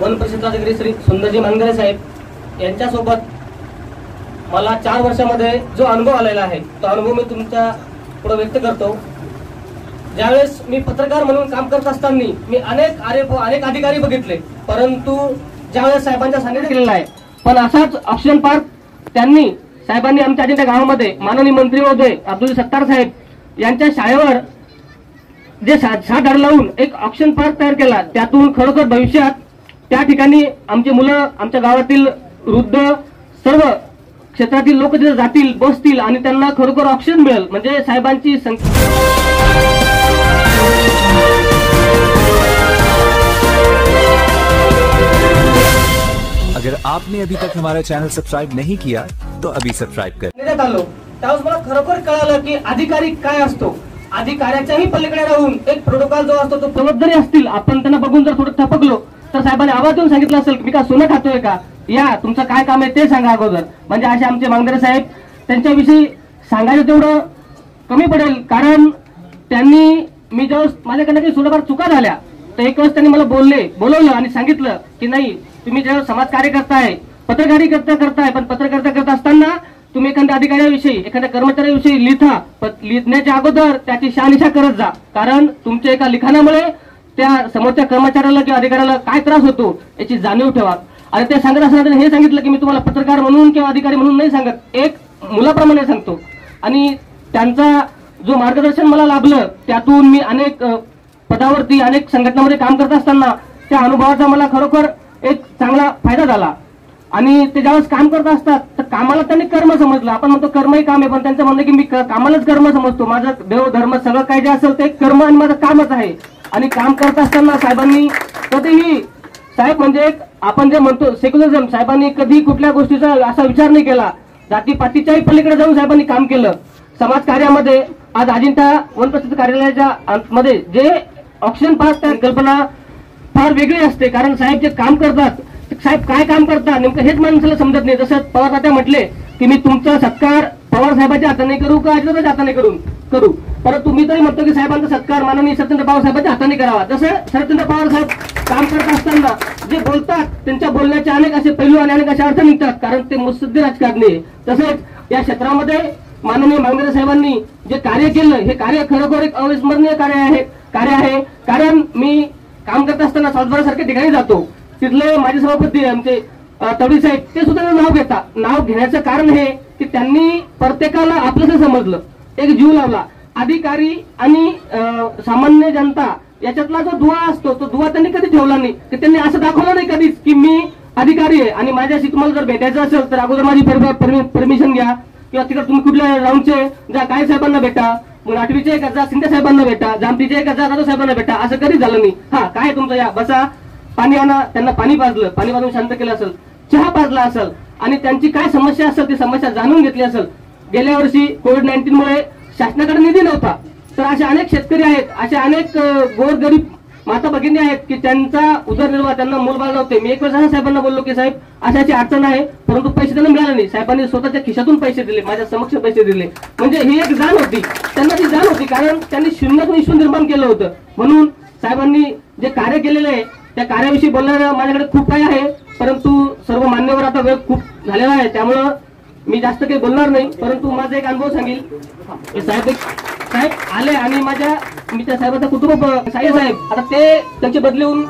One परिषदाधिकारी श्री सुंदरजी मानगरे साहेब यांच्यासोबत मला चार वर्षामध्ये जो अनुभव आलेला आहे तो अनुभव मी तुमच्यापुढे व्यक्त करतो. ज्यावेळेस मी पत्रकार म्हणून काम करत असताना मी अनेक आरे अनेक अधिकारी बघितले परंतु ज्यावेळेस साहेबांच्या सानिध्यात गेलेला आहे पण असाच ऑप्शन पार्क त्यांनी साहेबांनी आमच्या अजिंठा गावामध्ये माननीय मंत्री महोदय अब्दुल सत्तार साहेब यांच्या शाळेवर जे साठ लावून एक ऑप्शन पार्क तयार केला त्यातून खरोखर भविष्यात त्या ठिकाणी आमची मुलं आमच्या गावातील वृद्ध सर्व क्षेत्रातील लोक तिथे जातील बसतील आणि त्यांना खरोखर ऑप्शन मिळेल. म्हणजे साहेबांची संख्या अगर आपने अभी तक हमारा चैनल सब्सक्राइब नहीं किया तो अभी सब्सक्राइब करें। देण्यात आलो. त्यावेळेस मला खरोखर कळालं की अधिकारी काय असतो. अधिकाऱ्याच्याही पलीकडे राहून एक प्रोटोकॉल जो असतो तो जरी असतील. आपण त्यांना बघून जर थोडं थपकलो तर साहेबांनी आवाज देऊन सांगितलं असेल मी का सोनं खातोय का? या तुमचं काय काम आहे ते सांगा अगोदर. म्हणजे असे आमचे मांगदरे साहेब त्यांच्याविषयी सांगायचं तेवढं कमी पडेल. कारण त्यांनी मी जेव्हा माझ्याकडनं काही थोडंफार चुका झाल्या तर एक वेळेस त्यांनी मला बोलले बोलवलं आणि सांगितलं की नाही तुम्ही जेव्हा समाजकार्य करताय पत्रकारी करता करताय पण पत्रकारिता करत असताना तुम्ही एखाद्या अधिकाऱ्याविषयी एखाद्या कर्मचाऱ्याविषयी लिहा पण लिहिण्याच्या अगोदर त्याची शहानिशा करत जा. कारण तुमच्या एका लिखाणामुळे त्या समोरच्या कर्मचाऱ्याला किंवा अधिकाऱ्याला काय त्रास होतो याची जाणीव ठेवा. आणि ते सांगत असताना त्यांनी हे सांगितलं की मी तुम्हाला पत्रकार म्हणून किंवा अधिकारी म्हणून नाही सांगत एक मुलाप्रमाणे सांगतो. आणि त्यांचा जो मार्गदर्शन मला लाभलं त्यातून मी अनेक पदावरती अनेक संघटनामध्ये काम करत असताना त्या अनुभवाचा मला खरोखर एक चांगला फायदा झाला. आणि ते ज्यावेळेस काम करत असतात तर कामाला त्यांनी कर्म समजलं. आपण म्हणतो कर्मही काम आहे पण त्यांचं म्हणणं की मी कामालाच कर्म समजतो. माझं देव धर्म सगळं काय जे असेल ते कर्म आणि माझं कामच आहे. आणि काम करत असताना साहेबांनी कधीही साहेब म्हणजे आपण जे म्हणतो सेक्युलरिझम साहेबांनी कधी कुठल्या गोष्टीचा असा विचार नाही केला. जाती पातीच्याही पलीकडे जाऊन साहेबांनी काम केलं. समाज कार्यामध्ये आज अजिंठा वनप्रसिद्ध कार्यालयाच्या अंत- मध्ये जे ऑक्सिजन पास त्या कल्पना फार वेगळी असते. कारण साहेब जे काम करतात ते साहेब काय काम करतात नेमकं हेच माणसाला समजत नाही. जसं पवार तात्या म्हटले की मी तुमचा सत्कार पवार साहेबाच्या हाताने करू का अजिंठाच्या हाताने करून? करू. परंतु मी तरी म्हणतो की साहेबांचा सत्कार माननीय सत्येंद्र पवार साहेबांच्या हाताने करावा. जसं सत्येंद्र पवार साहेब काम करत असताना जे बोलतात त्यांच्या बोलण्याचे अनेक असे पैलू आणि अनेक असे अर्थ निघतात. कारण ते मुत्सद्दी राजकारणी तसेच या क्षेत्रामध्ये माननीय मांगरे साहेबांनी जे कार्य केलं हे कार्य खरोखर एक अविस्मरणीय कार्य आहे. कार्य आहे. कारण मी काम करत असताना सातबारासारख्या ठिकाणी जातो. तिथले माझे सभापती आमचे तवडी साहेब ते सुद्धा नाव घेतात नाव घेण्याचं कारण हे की त्यांनी प्रत्येकाला आपलंसं समजलं. एक जीव लावला. अधिकारी आणि सामान्य जनता याच्यातला जो दुवा असतो तो दुवा त्यांनी कधी ठेवला नाही. की त्यांनी असं दाखवलं नाही कधीच की मी अधिकारी आहे आणि माझ्याशी तुम्हाला जर भेटायचं असेल तर अगोदर माझी परमिशन घ्या. किंवा तिकडे तुम्ही कुठल्या राऊंडचे जा काय साहेबांना भेटा मग आठवीचे का जा शिंदे साहेबांना भेटा जामतीचे का जा दादा साहेबांना भेटा असं कधी झालं नाही. हा काय तुमचं या? बसा. पाणी आणा त्यांना पाणी पाजलं. पाणी पाजून शांत केलं असेल. चहा पाजला असेल. आणि त्यांची काय समस्या असेल ती समस्या जाणून घेतली असेल. गेल्या वर्षी कोविड नाईन्टीन मुळे शासनाकडे निधी नव्हता. तर असे अनेक शेतकरी आहेत असे अनेक गोरगरीब माता भगिनी आहेत की त्यांचा उदरनिर्वाह त्यांना मूलबाळ नव्हते. मी एक वेळेस साहेबांना बोललो की साहेब अशाची अडचण आहे परंतु पैसे त्यांना मिळाले नाही. साहेबांनी स्वतःच्या खिशातून पैसे दिले माझ्या समक्ष पैसे दिले. म्हणजे ही एक जाण होती. त्यांना ती जाण होती कारण त्यांनी शून्यातून विश्व निर्माण केलं होतं. म्हणून साहेबांनी जे कार्य केलेलं आहे त्या कार्याविषयी बोलणारं माझ्याकडे खूप काही आहे परंतु सर्व मान्यवर आता वेळ खूप झालेला आहे. त्यामुळं मी जास्त काही बोलणार नाही परंतु माझा एक अनुभव सांगेल. साहेब साहेब आले आणि माझ्या मी त्या साहेबाचा कुटुंब साई साहेब आता ते त्यांची बदली होऊन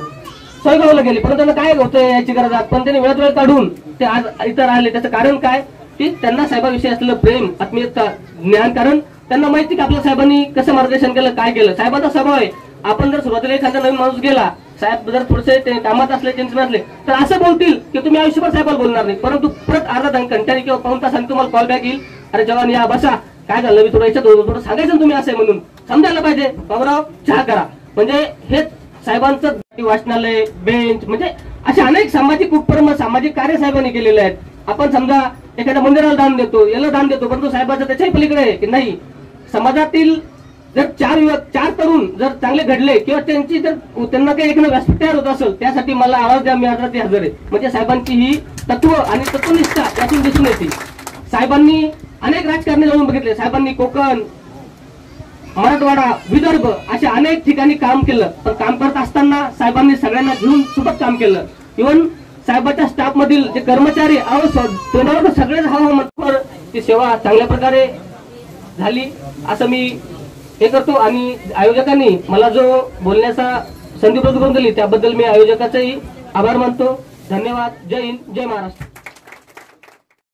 सोयगावला गेले परंतु त्यांना काय होतं याची गरज आहे? पण त्यांनी वेळात वेळ काढून ते आज इथं राहिले. त्याचं कारण काय? की त्यांना साहेबाविषयी असलेलं प्रेम आत्मीयता ज्ञान कारण त्यांना माहिती की आपल्या साहेबांनी कसं मार्गदर्शन केलं काय केलं. साहेबांचा स्वभाव आहे आपण जर सुरुवातीला एखादा नवीन माणूस गेला साहेब जर थोडेसे ते कामात असले टेन्शन असले तर असं बोलतील की तुम्ही आयुष्यभर साहेबाला बोलणार नाही. परंतु परत अर्धा तास घंट्याने किंवा पाऊन तासाने तुम्हाला कॉल बॅक येईल. अरे जवान या बसा. काय झालं? मी थोडं याच्यात थोडं सांगायचं तुम्ही असं म्हणून. समजायला पाहिजे. बाबूराव चहा करा. म्हणजे हेच साहेबांचं वाचनालय बेंच म्हणजे असे अनेक सामाजिक उपक्रम सामाजिक कार्य साहेबांनी केलेले आहेत. आपण समजा एखाद्या मंदिराला दान देतो याला दान देतो परंतु साहेबांचं त्याच्याही पलीकडे आहे की नाही? समाजातील जर चार युवक चार तरुण जर चांगले घडले किंवा त्यांची जर त्यांना काही एखादं व्यासपीठ तयार होत असेल त्यासाठी मला आवाज द्या मी आज हजर आहे. म्हणजे साहेबांची ही तत्व आणि तत्वनिष्ठा यातून दिसून येते. साहेबांनी अनेक राजकारणी जाऊन बघितले. साहेबांनी कोकण मराठवाडा विदर्भ अशा अनेक ठिकाणी काम केलं. पण काम करत असताना साहेबांनी सगळ्यांना घेऊन सोबत काम केलं. इव्हन साहेबांच्या स्टाफ मधील जे कर्मचारी तोंडावर सगळेच हवा हा म्हणतो ती सेवा चांगल्या प्रकारे झाली. असं मी हे करतो. आणि आयोजकांनी मला जो बोलण्याचा संधी उपलब्ध करून दिली त्याबद्दल मी आयोजकाचाही आभार मानतो. धन्यवाद. जय हिंद. जय महाराष्ट्र.